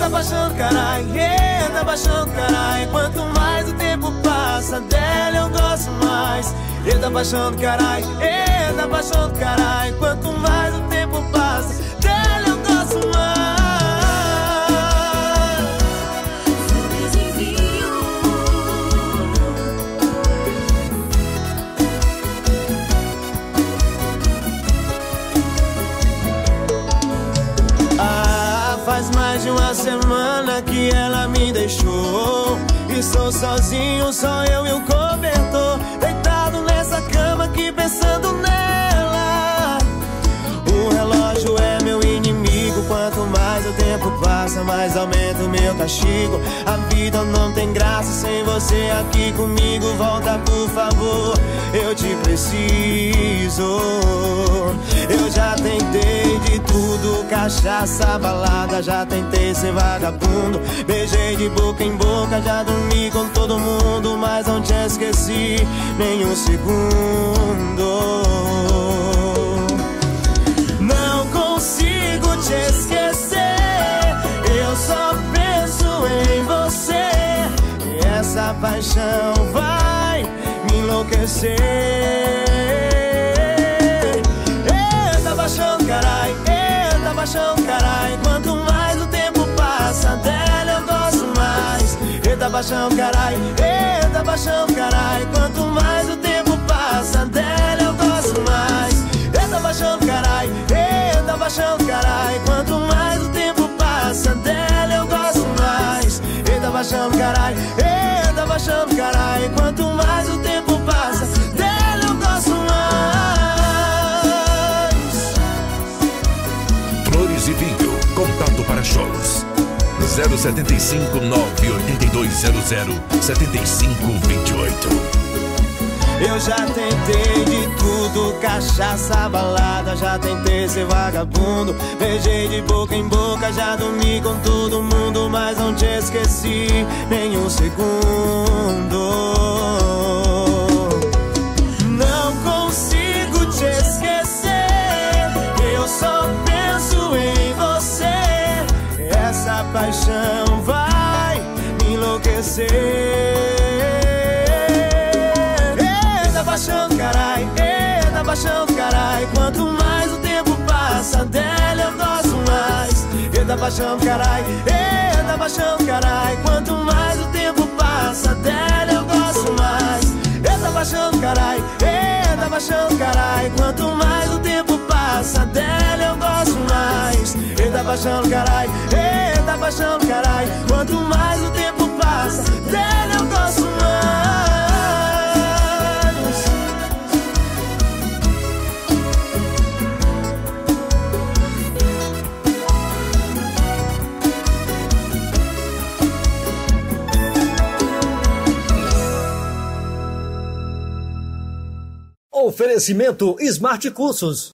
Eita paixão, carai, eita paixão, carai. Quanto mais o tempo passa, dela eu gosto mais. Eita paixão, carai, eita paixão, carai. Quanto mais o semana que ela me deixou. Estou sozinho, só eu e o cobertor. Deitado nessa cama aqui pensando nela. O relógio é meu inimigo. Quanto mais o tempo passa, mais aumenta o meu castigo. A vida não tem graça sem você aqui comigo. Volta, por favor, eu te preciso. Eu já tentei cachaça, balada. Já tentei ser vagabundo. Beijei de boca em boca, já dormi com todo mundo. Mas não te esqueci nem um segundo. Não consigo te esquecer. Eu só penso em você. E essa paixão vai me enlouquecer. Paixão, carai, eita paixão, carai. Quanto mais o tempo passa, dela eu gosto mais. Eita paixão, carai, eita paixão, carai. Quanto mais o tempo passa, dela eu gosto mais. Eita paixão, carai, eita 075 98200 7528. Eu já tentei de tudo, cachaça, balada, já tentei ser vagabundo. Beijei de boca em boca, já dormi com todo mundo, mas não te esqueci nem um segundo. Paixão vai me enlouquecer. Eita paixão, carai, eita paixão, carai. Quanto mais o tempo passa, dela eu gosto mais. Eita paixão, carai, eita paixão, carai. Quanto mais o tempo passa, dela eu gosto mais. Eita paixão, carai, eita paixão, carai. Quanto mais o tempo passa, dela eu gosto mais. Eita paixão, carai, eita paixão, carai. Quanto mais o tempo passa, dela eu gosto. Oferecimento Smart Cursos.